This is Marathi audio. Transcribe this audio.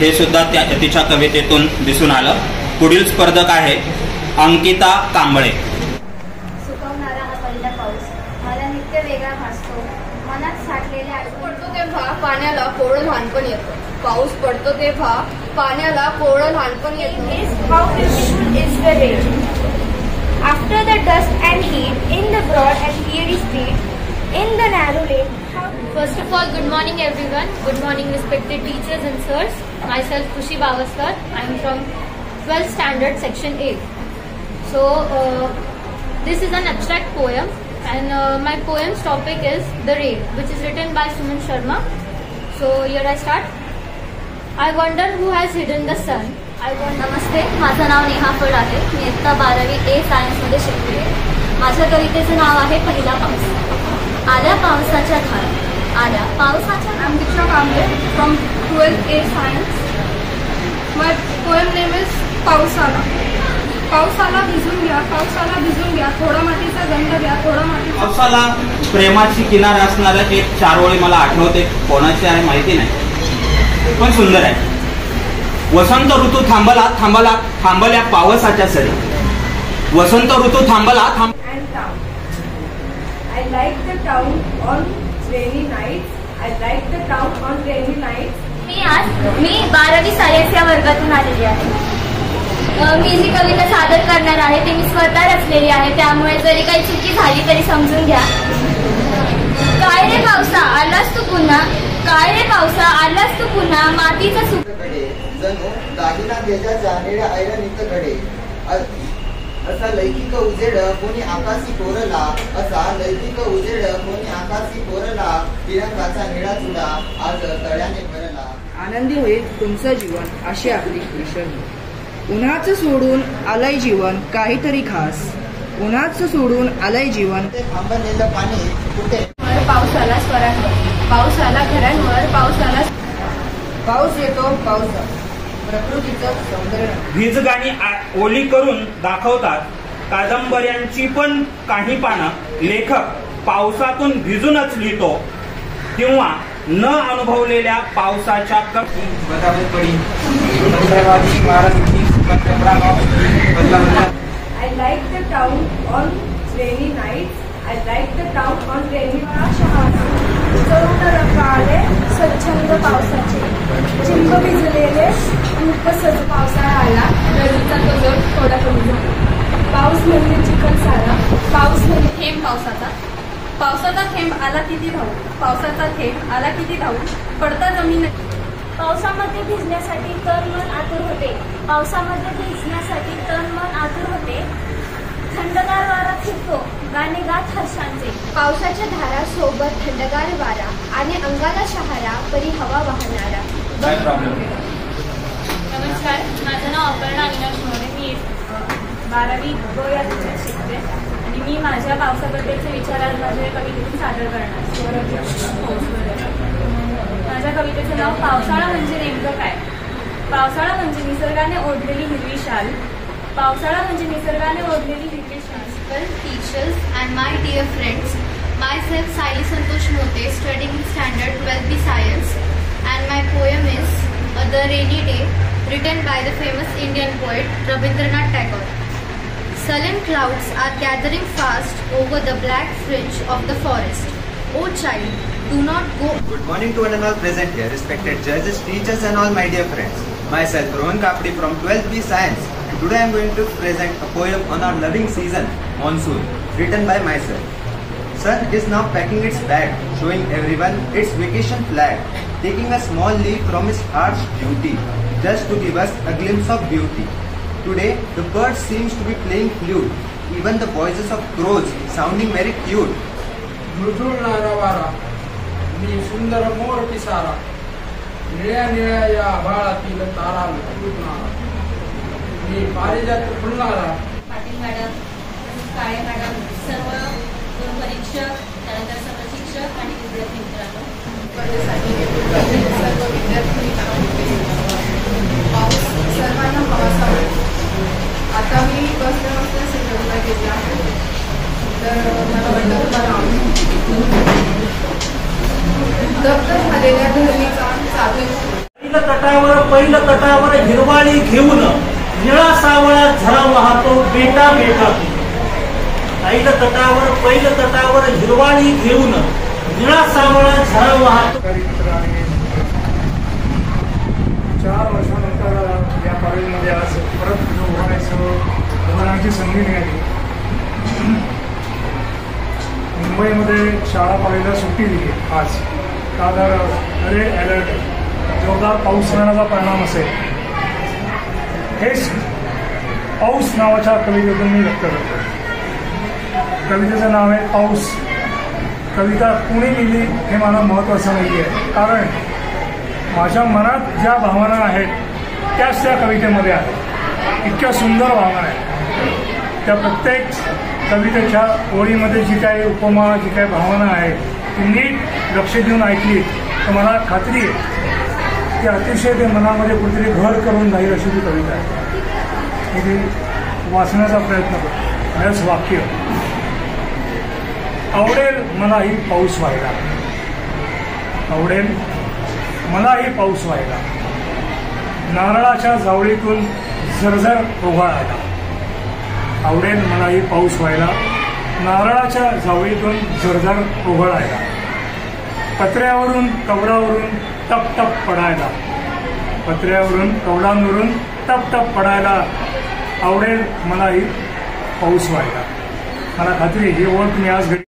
हे सुद्धा त्या तिच्या कवितेतून दिसून आलं. पुढील स्पर्धक आहे अंकिता कांबळे. सुकवणारा हा पहिला पाऊस. मला नित्य वेगळा भासतो. मनात साठलेल्या आठवणी पडतो तेव्हा पाण्याला कोवळं लहानपण येतं पाऊस पडतो तेव्हा पाण्याला कोवळं लहानपण येतं is how beautiful is the rain. After the dust and heat, in the broad and clear street, in the narrow lane, how First of all, good morning everyone. Good morning respected teachers and sirs. Myself Kushi Bavaskar. I am from 12th standard section 8. So, uh, this is an abstract poem and uh, my poem's topic is The Rain which is written by Suman Sharma. So, here I start. I wonder who has hidden the sun. I wonder नमस्ते माझं नाव नेहा फड आहे मी इयत्ता बारावी ए सायन्समध्ये शिकते माझ्या कवितेचं नाव आहे पहिला पाऊस आल्या पावसाच्या धारा आल्या पावसाच्या I'm Diksha Kamble from 12th A Science. My poem name is पावसाला पावसाला भिजून घ्या पावसाला भिजून घ्या थोडा मातीचा गंध घ्या थोडा मातीचा पावसाला प्रेमाची किनार असणाऱ्या एक चार ओळी मला आठवते कोणाची आहे माहिती नाही पण सुंदर आहे वसंत ऋतू थांबला थांबला थांबल्या पावसाच्या सरी वसंत ऋतू थांबला थांब. I like the town on rainy nights. I like the town on rainy nights. मी आज मी बारावी सायन्स या वर्गातून आलेली आहे अ, मी जी कविता सादर करणार आहे. ती मी स्वतः रचलेली आहे. त्यामुळे जरी काही चुकी झाली तरी समजून घ्या. काय रे पावसा? आलास तू पुन्हा? काय रे पावसा? आलास तू पुन्हा? मातीचा सुक घडे. जणू दागिना तेजाच्या निळ्या ऐरणीत घडे. अ- असा लैकिक उजेड कोणी आकाशी कोरला असा लैकिक उजेड कोणी आकाशी कोरला तिरंगाचा निळा चुडा आज तळ्याने भरला. आनंदी होईल तुमचं जीवन अशी आपली विषणी उन्हाचं सोडून आलंय जीवन काहीतरी खास. उन्हाचं सोडून आलंय जीवन. ते थांबलेलं पाणी कुठे? वर पावसाला स्वरांवर पावसाला घरांवर पावसाला पाऊस येतो पाऊस जातो. प्रकृतीचं सौंदर्य. वीज गाणी ओली करून दाखवतात. कादंबऱ्यांची पण काही पानं. लेखक पावसातून भिजूनच लिहितो. किंवा न अनुभवलेल्या पावसाच्या क- I like the town on rainy nights. I like the town on rainy तरुण रंगाळे स्वच्छंद पावसाचे. चिंब भिजलेले खूप सज पावसाळा आला. नदीचा तो थोडा कमी झाला. पाऊस म्हणजे चिखल सारा. पाऊस म्हणजे थेंब पावसाचा. पावसाचा थेंब आला किती धावू पावसाचा थेंब आला किती धावू पडता जमीन पावसामध्ये भिजण्यासाठी तन मन आतुर होते. पावसामध्ये भिजण्यासाठी तन मन आतुर होते. थंडगार वारा फिरतो गाणे गात हर्षांचे. पावसाच्या धारा सोबत थंडगार वारा आणि अंगाला शहारा परी हवा वाहणारा. नमस्कार माझं नाव अपर्णा अविनाश मोरे. मी बारावी ब या विषयात शिकते. आणि मी माझ्या पावसाबद्दलचे विचार आज माझ्या कवितेतून सादर करणार. स्वराज्य माझ्या कवितेचं नाव पावसाळा म्हणजे नेमकं काय? पावसाळा म्हणजे निसर्गाने ओढलेली हिरवी शाल. पावसाळा म्हणजे निसर्गाने ओढलेली हिरवी शाल. Teachers and my dear friends myself Sai Santosh Mote studying standard twelfth B science and my poem is a the rainy day written by the famous Indian poet Rabindranath Tagore sullen clouds are gathering fast over the black fringe of the forest Oh child, do not go Good morning to one and all present here, respected judges, teachers and all my dear friends. Myself Rohan Kapdi from 12th B Science and today I am going to present a poem on our loving season, monsoon, written by myself. Sun is now packing its bag, showing everyone its vacation flag, taking a small leave from its harsh duty, just to give us a glimpse of beauty. Today, the bird seems to be playing flute, even the voices of crows sounding very cute. मृदुळणारा वारा मी सुंदर मोर पिसारा निळ्या निळ्या या आभाळातील तारा लुटणारा. मी पारिजात फुलणारा. पाटील मॅडम काळे मॅडम सर्व परीक्षक त्यानंतर सर्व शिक्षक आणि विद्यार्थी मित्रांनो सर्व विद्यार्थी पाऊस सर्वांना पाऊस आता मी बसल्या बसल्या सेकंडला गेले आहे. तर मला वाटतं तुम्हाला झालेल्या पहिलं तटावर पहिलं तटावर हिरवाळी घेऊन निळा सावळा झरा वाहतो बेटा बेटा. पहिलं तटावर पहिलं तटावर हिरवाळी घेऊन निळा सावळा झरा वाहतो. चार वर्षानंतर या कॉलेजमध्ये आज परत उभारायचं उभारण्याची संधी मिळाली. मुंबईमध्ये शाळा कॉलेजला सुट्टी दिली आज. का रेड अलर्ट जोरदार पाऊस येण्याचा परिणाम असेल. हेच पाऊस नावाच्या कवितेतून मी व्यक्त करतो. कवितेचं नाव आहे पाऊस. कविता कुणी लिहिली हे मला महत्त्वाचं नाही आहे कारण माझ्या मनात ज्या भावना आहेत त्याच त्या कवितेमध्ये आहेत. इतक्या सुंदर भावना आहेत. त्या प्रत्येक कवितेच्या ओळीमध्ये जी काही उपमा जी काही भावना आहे ती नीट लक्ष देऊन ऐकली तर मला खात्री आहे की अतिशय ते मनामध्ये कुठेतरी घर करून जाईल अशी ती कविता आहे. मी ती वाचण्याचा प्रयत्न करतो. बरेच वाक्य. आवडेल मलाही पाऊस व्हायला. आवडेल मलाही पाऊस व्हायला. नारळाच्या जावळीतून झरझर ओघाळायला. आवडेल मलाही पाऊस व्हायला. नारळाच्या जावळीतून झरझर ओघळायला. पत्र्यावरून कवडावरून टप टप पडायला. पत्र्यावरून कवडांवरून टप टप पडायला आवडेल मलाही पाऊस व्हायला. मला खात्री ही ओळख मी आज घडी